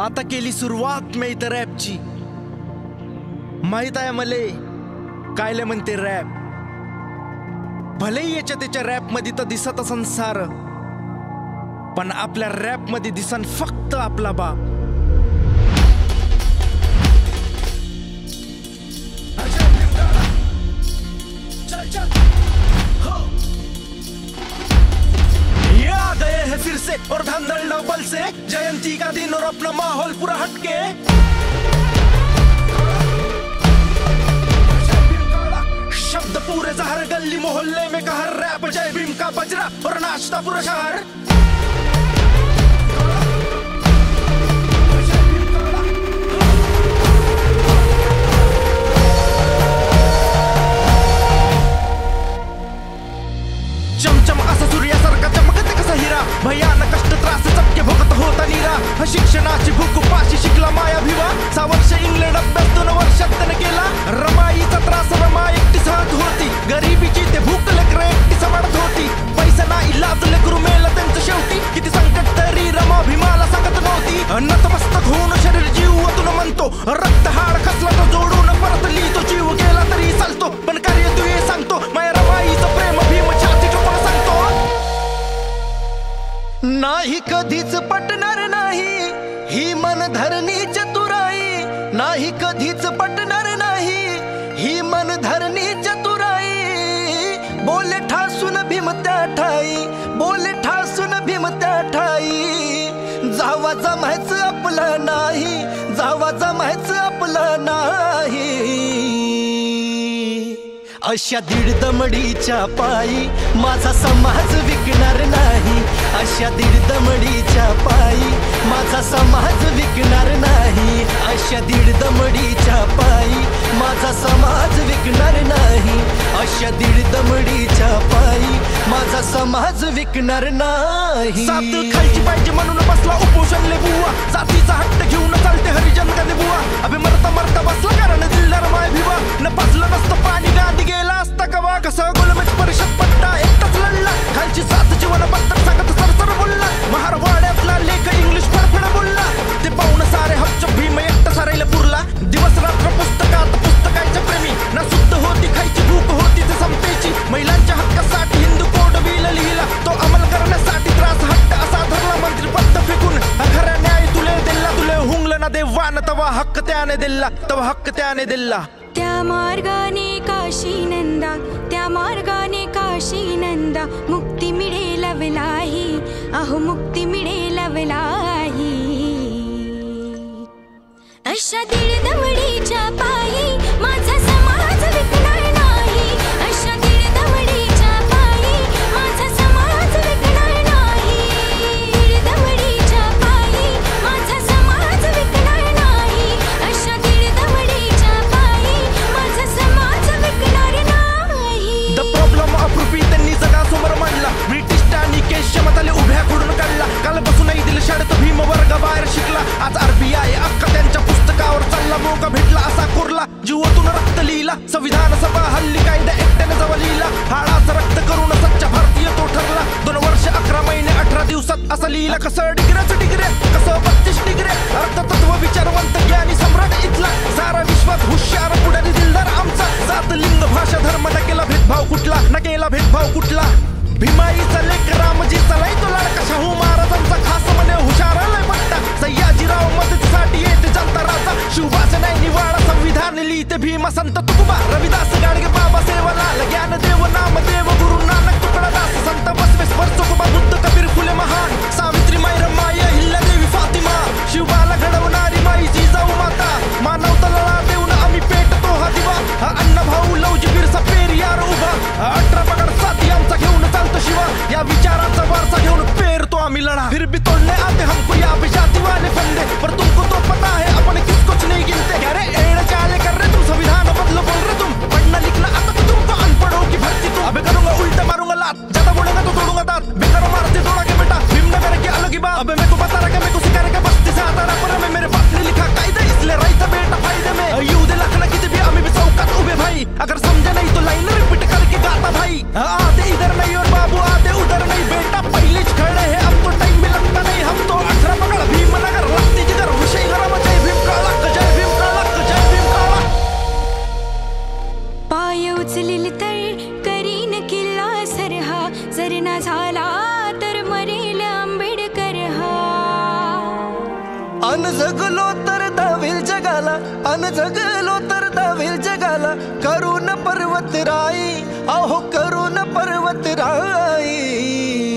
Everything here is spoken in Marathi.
आता केली सुरुवात मी इथं रॅपची. माहीत आहे मले? कायले म्हणते रॅप? भले याच्या त्याच्या रॅपमध्ये तर दिसत संसार पण आपल्या रॅपमध्ये दिसन फक्त आपला बाप. और अपना माहौल पूरा हटके। शब्द पूरे जहर गली मोहल्ले में कहर रैप, जय भीम का बजरा और नाश्ता पूरा शहर। रक्त हाड खसला तो जोडून परत लिहितो. जीव गेला तरी चालतो. पण कार्य तू हे सांगतो. माया रमाईचं प्रेम भीम छाती ठोकून सांगतो. नाही कधीच पटणार नाही. ही मन धरणी चतुराई. नाही कधीच पटणार नाही. ही मन धरणी चतुराई. बोले ठासून भीम त्या ठाई. बोले ठासून भीम त्या ठाई. जावा जमायचं आपलं नाही. जमायचं आपलं नाही. अशा दीड दमडीच्या पायी माझा समाज विकणार नाही. अशा दीड दमडीच्या पायी माझा समाज विकणार नाही. अशा दीड दमडीच्या पायी माझा समाज विकणार नाही. अशा दीड दमडीच्या पायी माझा समाज विकणार नाही. सात खायची पाहिजे म्हणून बसला उपोषण बुवा जातीचा हट्ट घेऊन चालते हरिजन बुवा अभि तवा हक्क त्याने दिला तवा हक्क त्याने दिला. त्या मार्गाने काशी नंदा त्या मार्गाने काशी नंदा मुक्ती मिळेल लवलाही अहो मुक्ती मिळेल लवलाही अशा दीड दमडीच्या आणि मताले उभ्या करून काढला. काल बसूनही दिल शाळेत भीम वर्ग बाहेर शिकला. आज आरबीआय अक्का त्यांच्या पुस्तकावर चालला मोका भेटला असा कोरला. जीवातून रक्त लिहिला संविधान सभा हल्ली कायदा एकट्याने जवळ लिहिला. हाडाचं रक्त करून सच्चा भारतीय तो ठरला. दोन वर्ष अकरा महिने अठरा दिवसात असं लिहिला. कसं डिग्रेच डिग्रे कसं बत्तीस डिग्रे अर्थतत्व विचारवंत ज्ञानी सम्राट इथला. सारा विश्वात हुशार पुढारी दिलदार आमचा. जात लिंग भाषा धर्म न केला भेदभाव कुठला? न केला भेदभाव कुठला? भीमाई लेख रामजी लय तो लाडका शाहू महाराजांचा खास म्हणे हुशार लय पट्टा सह्याजीराव मदतीसाठी येते जनता राजा. शिवभाष नाही निवाडा संविधान लिहिते भीमा संत तुकुबा. रविदास अन जगलो तर दावेल जगाला अन जगलो तर दावेल जगाला करून पर्वत राई अहो करून पर्वत राई.